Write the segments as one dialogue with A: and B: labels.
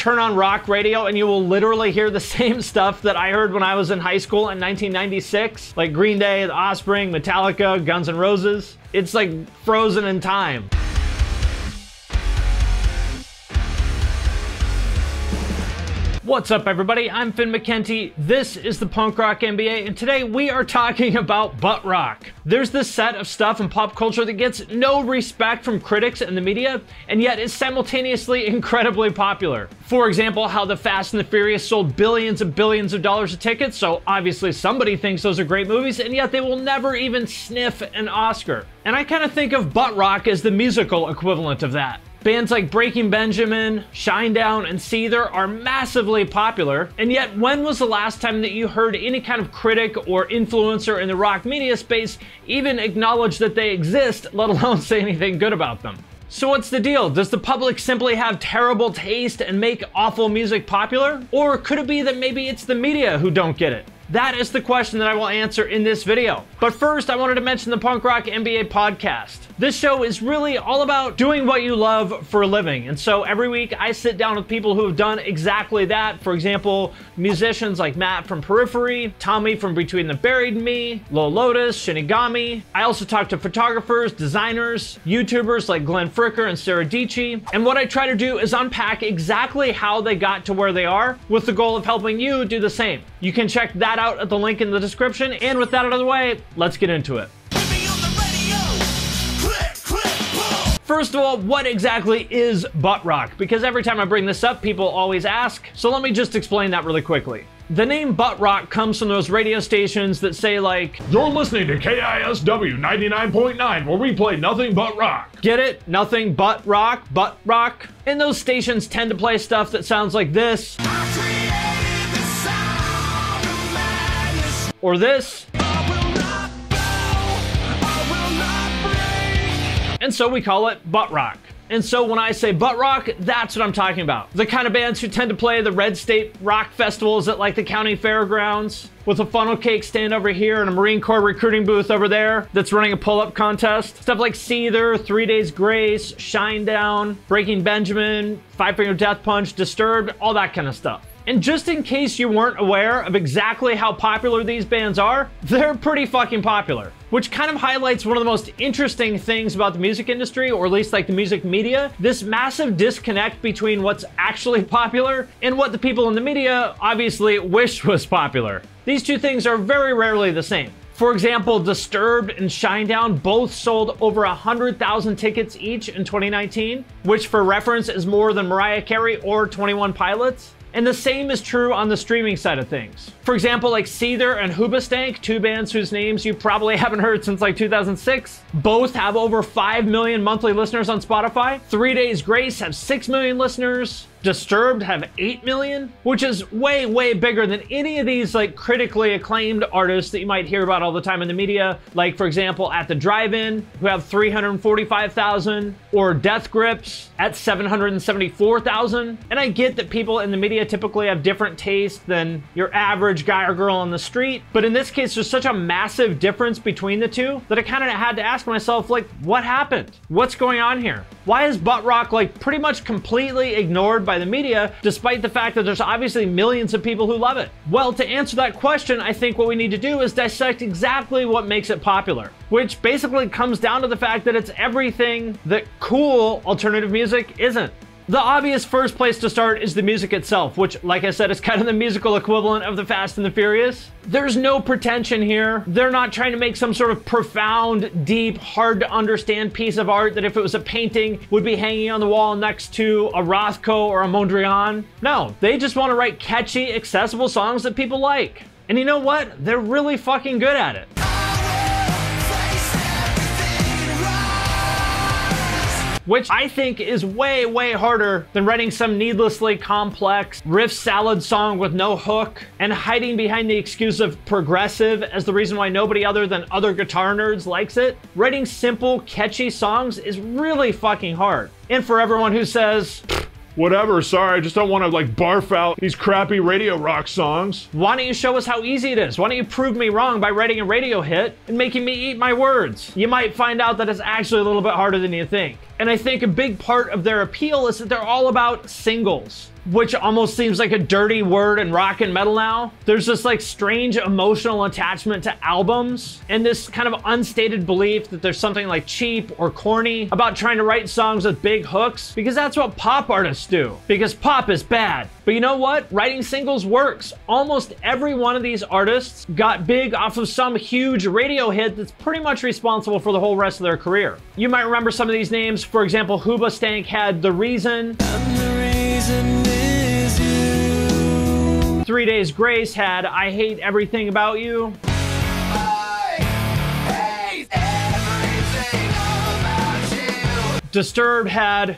A: turn on rock radio and you will literally hear the same stuff that I heard when I was in high school in 1996, like Green Day, The Offspring, Metallica, Guns N' Roses. It's like frozen in time. What's up, everybody? I'm Finn McKenty. This is the Punk Rock MBA, and today we are talking about butt rock. There's this set of stuff in pop culture that gets no respect from critics and the media, and yet is simultaneously incredibly popular. For example, how the Fast and the Furious sold billions and billions of dollars of tickets, so obviously somebody thinks those are great movies, and yet they will never even sniff an Oscar. And I kind of think of butt rock as the musical equivalent of that. Bands like Breaking Benjamin, Shinedown, and Seether are massively popular, and yet when was the last time that you heard any kind of critic or influencer in the rock media space even acknowledge that they exist, let alone say anything good about them? So what's the deal? Does the public simply have terrible taste and make awful music popular? Or could it be that maybe it's the media who don't get it? That is the question that I will answer in this video. But first, I wanted to mention the Punk Rock MBA podcast. This show is really all about doing what you love for a living. And so every week I sit down with people who have done exactly that. For example, musicians like Matt from Periphery, Tommy from Between the Buried and Me, Low Lotus, Shinigami. I also talk to photographers, designers, YouTubers like Glenn Fricker and Sarah Dietschy. And what I try to do is unpack exactly how they got to where they are with the goal of helping you do the same. You can check that out at the link in the description. And with that out of the way, let's get into it. First of all, what exactly is butt rock? Because every time I bring this up, people always ask. So let me just explain that really quickly. The name butt rock comes from those radio stations that say like,
B: You're listening to KISW 99.9 where we play nothing but rock.
A: get it? Nothing but rock, butt rock. And those stations tend to play stuff that sounds like this or this. And so we call it butt rock. And so when I say butt rock, that's what I'm talking about. The kind of bands who tend to play the Red State rock festivals at like the county fairgrounds with a funnel cake stand over here and a Marine Corps recruiting booth over there that's running a pull-up contest. Stuff like Seether, Three Days Grace, Shinedown, Breaking Benjamin, Five Finger Death Punch, Disturbed, all that kind of stuff. And just in case you weren't aware of exactly how popular these bands are, they're pretty fucking popular. Which kind of highlights one of the most interesting things about the music industry, or at least like the music media, this massive disconnect between what's actually popular and what the people in the media obviously wish was popular. These two things are very rarely the same. For example, Disturbed and Shinedown both sold over 100,000 tickets each in 2019, which for reference is more than Mariah Carey or 21 Pilots. And the same is true on the streaming side of things. For example, like Seether and Hoobastank, two bands whose names you probably haven't heard since like 2006, both have over 5 million monthly listeners on Spotify. Three Days Grace have 6 million listeners. Disturbed have 8 million, which is way, way bigger than any of these like critically acclaimed artists that you might hear about all the time in the media. Like, for example, at the Drive In, who have 345,000, or Death Grips at 774,000. And I get that people in the media typically have different tastes than your average guy or girl on the street, but in this case, there's such a massive difference between the two that I kind of had to ask myself, like, what happened? What's going on here? Why is butt rock like pretty much completely ignored by the media, despite the fact that there's obviously millions of people who love it? Well, to answer that question, I think what we need to do is dissect exactly what makes it popular, which basically comes down to the fact that it's everything that cool alternative music isn't. The obvious first place to start is the music itself, which, like I said, is kind of the musical equivalent of the Fast and the Furious. There's no pretension here. They're not trying to make some sort of profound, deep, hard to understand piece of art that if it was a painting would be hanging on the wall next to a Rothko or a Mondrian. No, they just want to write catchy, accessible songs that people like. And you know what? They're really fucking good at it. Which I think is way, way harder than writing some needlessly complex riff salad song with no hook and hiding behind the excuse of progressive as the reason why nobody other than other guitar nerds likes it. Writing simple, catchy songs is really fucking hard. And for everyone who says,
B: Whatever, sorry, I just don't want to like barf out these crappy radio rock songs.
A: why don't you show us how easy it is? Why don't you prove me wrong by writing a radio hit and making me eat my words? You might find out that it's actually a little bit harder than you think. And I think a big part of their appeal is that they're all about singles. Which almost seems like a dirty word in rock and metal now. There's this like strange emotional attachment to albums and this kind of unstated belief that there's something like cheap or corny about trying to write songs with big hooks because that's what pop artists do. Because pop is bad. But you know what? Writing singles works. Almost every one of these artists got big off of some huge radio hit that's pretty much responsible for the whole rest of their career. You might remember some of these names. For example, Hoobastank had The Reason. Three Days Grace had I Hate Everything About You. Disturbed had.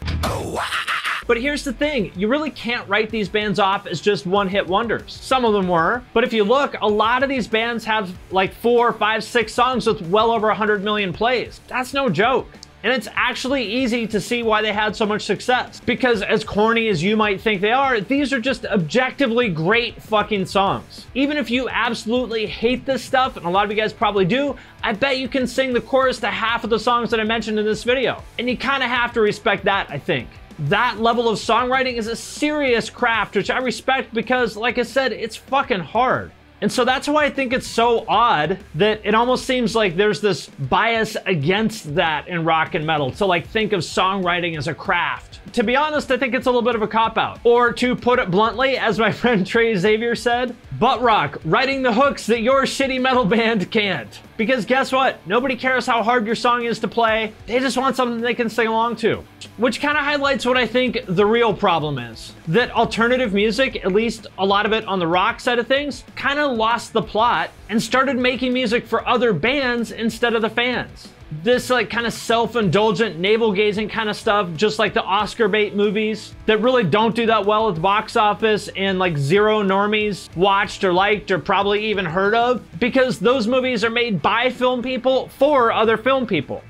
A: But here's the thing, you really can't write these bands off as just one hit wonders. Some of them were, but if you look, a lot of these bands have like four, five, six songs with well over 100 million plays. That's no joke. And it's actually easy to see why they had so much success. Because as corny as you might think they are, these are just objectively great fucking songs. Even if you absolutely hate this stuff, and a lot of you guys probably do, I bet you can sing the chorus to half of the songs that I mentioned in this video. And you kind of have to respect that, I think. That level of songwriting is a serious craft, which I respect because, like I said, it's fucking hard. And so that's why I think it's so odd that it almost seems like there's this bias against that in rock and metal to like think of songwriting as a craft. To be honest, I think it's a little bit of a cop out. Or to put it bluntly, as my friend Trey Xavier said, butt rock, writing the hooks that your shitty metal band can't. Because guess what? Nobody cares how hard your song is to play. They just want something they can sing along to. Which kind of highlights what I think the real problem is. That alternative music, at least a lot of it on the rock side of things, kind of lost the plot and started making music for other bands instead of the fans this like kind of self-indulgent navel gazing kind of stuff just like the oscar bait movies that really don't do that well at the box office and like zero normies watched or liked or probably even heard of because those movies are made by film people for other film people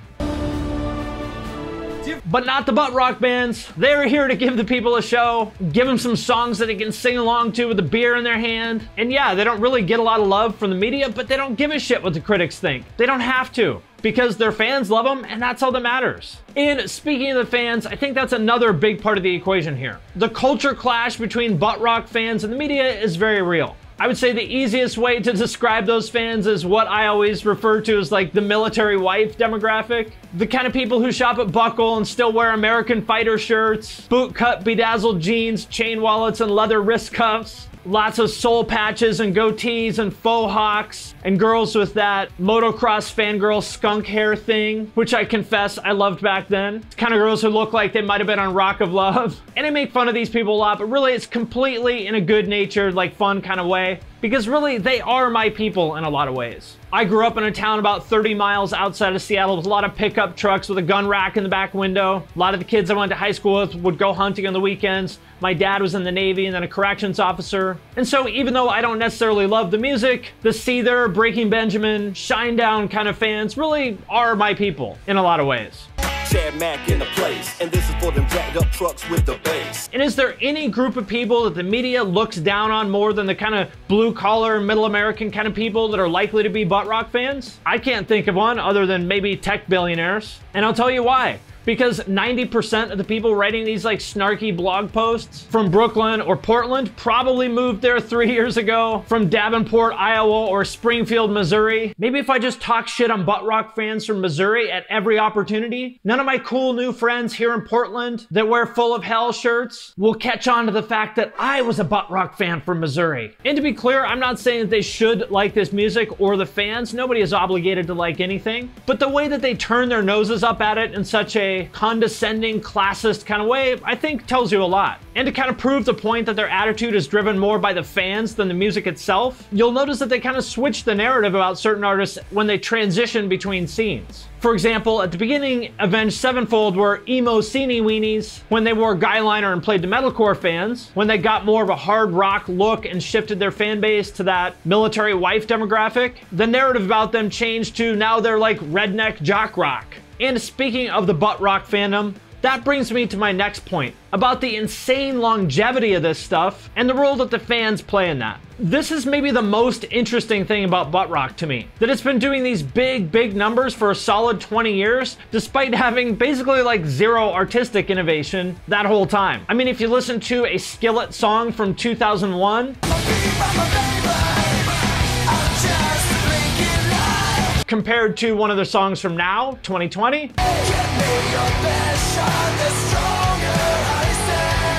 A: but not the butt rock bands. They're here to give the people a show, give them some songs that they can sing along to with a beer in their hand. And yeah, they don't really get a lot of love from the media, but they don't give a shit what the critics think. They don't have to because their fans love them and that's all that matters. And speaking of the fans, I think that's another big part of the equation here. The culture clash between butt rock fans and the media is very real. I would say the easiest way to describe those fans is what I always refer to as like the military wife demographic. The kind of people who shop at Buckle and still wear American Fighter shirts, bootcut bedazzled jeans, chain wallets, and leather wrist cuffs lots of soul patches and goatees and faux hawks, and girls with that motocross fangirl skunk hair thing, which I confess I loved back then. kind of girls who look like they might have been on Rock of Love. And I make fun of these people a lot, but really it's completely in a good natured, like fun kind of way because really they are my people in a lot of ways. I grew up in a town about 30 miles outside of Seattle with a lot of pickup trucks with a gun rack in the back window. A lot of the kids I went to high school with would go hunting on the weekends. My dad was in the Navy and then a corrections officer. And so even though I don't necessarily love the music, the Seether, Breaking Benjamin, Shinedown kind of fans really are my people in a lot of ways. Chad Mack in the place, and this is for them jacked up trucks with the bass. And is there any group of people that the media looks down on more than the kind of blue collar, middle American kind of people that are likely to be butt rock fans? I can't think of one other than maybe tech billionaires. And I'll tell you why because 90% of the people writing these like snarky blog posts from Brooklyn or Portland probably moved there three years ago from Davenport, Iowa or Springfield, Missouri. Maybe if I just talk shit on butt rock fans from Missouri at every opportunity, none of my cool new friends here in Portland that wear full of hell shirts will catch on to the fact that I was a butt rock fan from Missouri. And to be clear, I'm not saying that they should like this music or the fans. Nobody is obligated to like anything. But the way that they turn their noses up at it in such a condescending, classist kind of way, I think tells you a lot. And to kind of prove the point that their attitude is driven more by the fans than the music itself, you'll notice that they kind of switch the narrative about certain artists when they transition between scenes. For example, at the beginning, Avenged Sevenfold were emo sceney weenies when they wore guyliner and played to metalcore fans. When they got more of a hard rock look and shifted their fan base to that military wife demographic, the narrative about them changed to now they're like redneck jock rock. And speaking of the butt rock fandom, That brings me to my next point about the insane longevity of this stuff and the role that the fans play in that. This is maybe the most interesting thing about butt rock to me. That it's been doing these big, big numbers for a solid 20 years, despite having basically like zero artistic innovation that whole time. I mean, if you listen to a Skillet song from 2001, compared to one of their songs from now, 2020,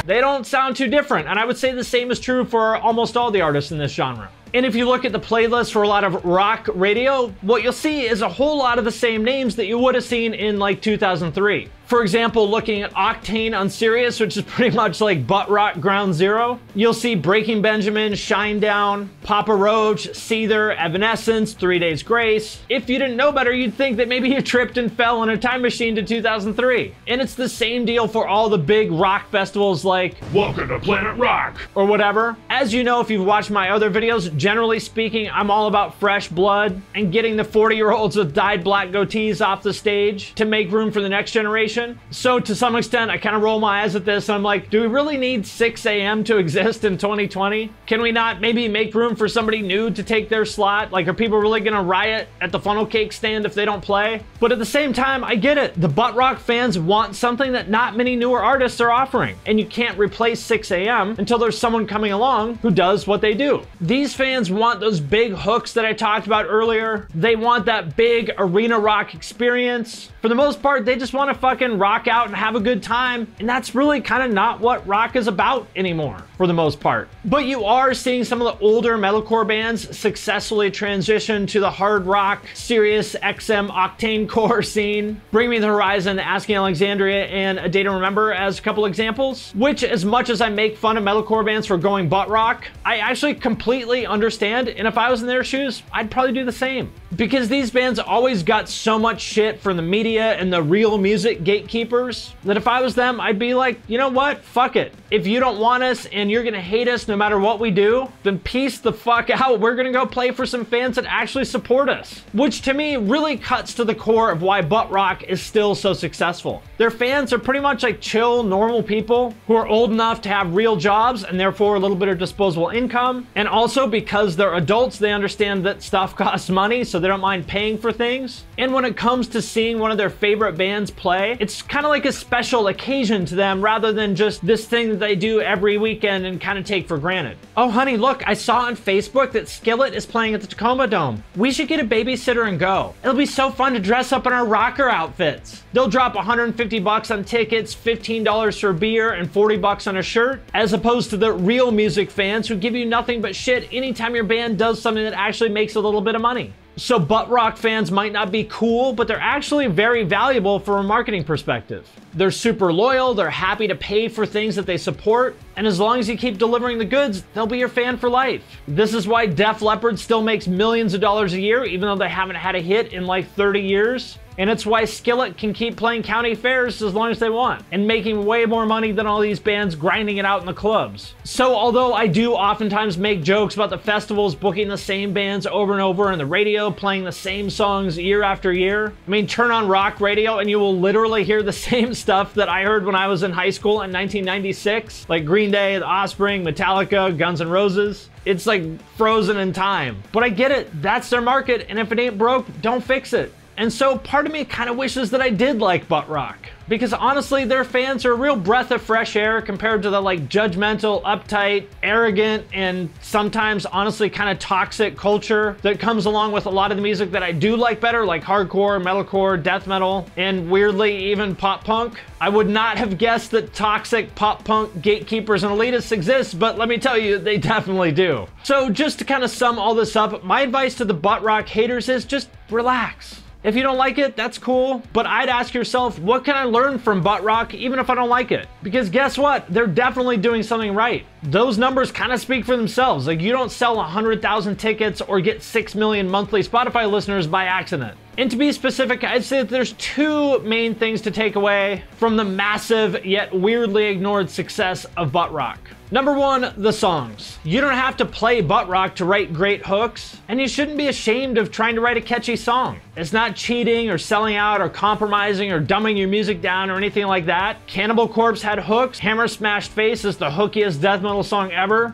A: they don't sound too different. And I would say the same is true for almost all the artists in this genre. And if you look at the playlist for a lot of rock radio, what you'll see is a whole lot of the same names that you would have seen in like 2003. For example, looking at Octane on Sirius, which is pretty much like butt rock ground zero, you'll see Breaking Benjamin, Shinedown, Papa Roach, Seether, Evanescence, Three Days Grace. If you didn't know better, you'd think that maybe you tripped and fell in a time machine to 2003. And it's the same deal for all the big rock festivals like
B: Welcome to Planet Rock!
A: or whatever. As you know, if you've watched my other videos, generally speaking, I'm all about fresh blood and getting the 40 year olds with dyed black goatees off the stage to make room for the next generation. So to some extent, I kind of roll my eyes at this and I'm like, do we really need Sixx:A.M. to exist in 2020? Can we not maybe make room for somebody new to take their slot? Like, are people really gonna riot at the funnel cake stand if they don't play? But at the same time, I get it. The butt rock fans want something that not many newer artists are offering. And you can't replace Sixx:A.M. until there's someone coming along who does what they do. These fans want those big hooks that I talked about earlier. They want that big arena rock experience. For the most part, they just want to fucking rock out and have a good time. And that's really kind of not what rock is about anymore, for the most part. But you are seeing some of the older metalcore bands successfully transition to the hard rock, Sirius XM octane core scene. Bring Me the Horizon, Asking Alexandria, and A Day to Remember as a couple examples. Which, as much as I make fun of metalcore bands for going butt rock, I actually completely understand. And if I was in their shoes, I'd probably do the same. Because these bands always got so much shit from the media and the real music gatekeepers that if I was them, I'd be like, you know what? Fuck it. If you don't want us and you're gonna hate us no matter what we do, then peace the fuck out. We're gonna go play for some fans that actually support us. Which to me really cuts to the core of why butt rock is still so successful. Their fans are pretty much like chill, normal people who are old enough to have real jobs and therefore a little bit of disposable income. And also because they're adults, they understand that stuff costs money, so they don't mind paying for things. And when it comes to seeing one of their favorite bands play, it's kind of like a special occasion to them rather than just this thing that they do every weekend and kind of take for granted. Oh, honey, look, I saw on Facebook that Skillet is playing at the Tacoma Dome. We should get a babysitter and go. It'll be so fun to dress up in our rocker outfits. They'll drop 150 bucks on tickets, $15 for beer, and 40 bucks on a shirt, as opposed to the real music fans who give you nothing but shit anytime your band does something that actually makes a little bit of money. So butt rock fans might not be cool, but they're actually very valuable from a marketing perspective. They're super loyal, they're happy to pay for things that they support, and as long as you keep delivering the goods, they'll be your fan for life. This is why Def Leppard still makes millions of dollars a year, even though they haven't had a hit in like 30 years. And it's why Skillet can keep playing county fairs as long as they want and making way more money than all these bands grinding it out in the clubs. So, although I do oftentimes make jokes about the festivals booking the same bands over and over and the radio playing the same songs year after year, I mean, turn on rock radio and you will literally hear the same stuff that I heard when I was in high school in 1996, like Green Day, The Offspring, Metallica, Guns N' Roses. It's like frozen in time. But I get it, that's their market, and if it ain't broke, don't fix it. And so part of me kind of wishes that I did like butt rock. Because honestly, their fans are a real breath of fresh air compared to the like judgmental, uptight, arrogant, and sometimes honestly kind of toxic culture that comes along with a lot of the music that I do like better, like hardcore, metalcore, death metal, and weirdly even pop punk. I would not have guessed that toxic pop punk gatekeepers and elitists exist, but let me tell you, they definitely do. So just to kind of sum all this up, my advice to the butt rock haters is just relax. If you don't like it, that's cool. But I'd ask yourself, what can I learn from butt rock even if I don't like it? Because guess what? They're definitely doing something right. Those numbers kind of speak for themselves. Like you don't sell 100,000 tickets or get 6 million monthly Spotify listeners by accident. And to be specific, I'd say that there's two main things to take away from the massive yet weirdly ignored success of butt rock. Number one, the songs. You don't have to play butt rock to write great hooks, and you shouldn't be ashamed of trying to write a catchy song. It's not cheating or selling out or compromising or dumbing your music down or anything like that. Cannibal Corpse had hooks. Hammer Smashed Face is the hookiest death metal song ever.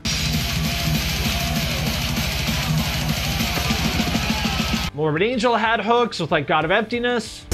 A: Morbid Angel had hooks with like God of Emptiness.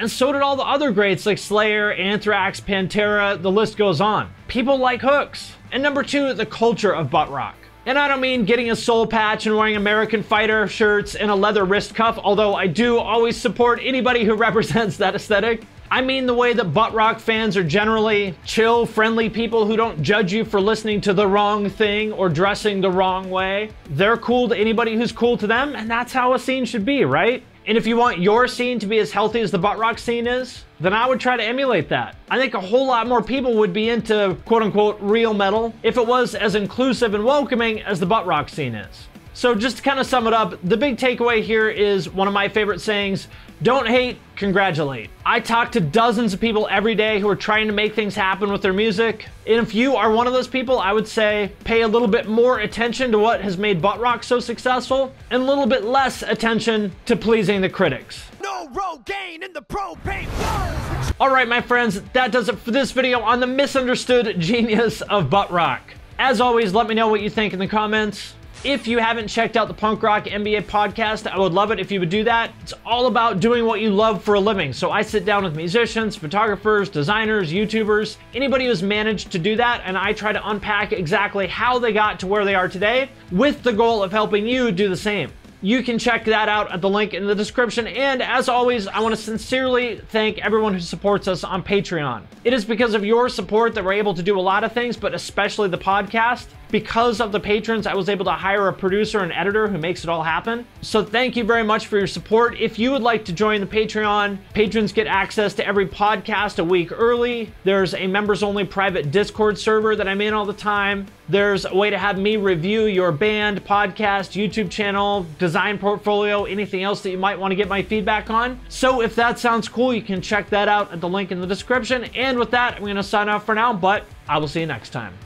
A: And so did all the other greats like Slayer, Anthrax, Pantera, the list goes on. People like hooks. And number two, the culture of butt rock. And I don't mean getting a soul patch and wearing American Fighter shirts and a leather wrist cuff, although I do always support anybody who represents that aesthetic. I mean the way that butt rock fans are generally chill, friendly people who don't judge you for listening to the wrong thing or dressing the wrong way. They're cool to anybody who's cool to them, and that's how a scene should be, right? And if you want your scene to be as healthy as the butt rock scene is, then I would try to emulate that. I think a whole lot more people would be into quote unquote real metal if it was as inclusive and welcoming as the butt rock scene is. So just to kind of sum it up, the big takeaway here is one of my favorite sayings, don't hate, congratulate. I talk to dozens of people every day who are trying to make things happen with their music. And if you are one of those people, I would say pay a little bit more attention to what has made butt rock so successful and a little bit less attention to pleasing the critics. No Rogaine in the propane All right, my friends, that does it for this video on the misunderstood genius of butt rock. As always, let me know what you think in the comments. If you haven't checked out the Punk Rock MBA podcast, I would love it if you would do that. It's all about doing what you love for a living. So I sit down with musicians, photographers, designers, YouTubers, anybody who's managed to do that, and I try to unpack exactly how they got to where they are today with the goal of helping you do the same. You can check that out at the link in the description. And as always, I want to sincerely thank everyone who supports us on Patreon. It is because of your support that we're able to do a lot of things, but especially the podcast. Because of the patrons, I was able to hire a producer and editor who makes it all happen. So thank you very much for your support. If you would like to join the Patreon, patrons get access to every podcast a week early. There's a members only private Discord server that I'm in all the time. There's a way to have me review your band, podcast, YouTube channel, design portfolio, anything else that you might want to get my feedback on. So if that sounds cool, you can check that out at the link in the description. And with that, I'm going to sign off for now, but I will see you next time.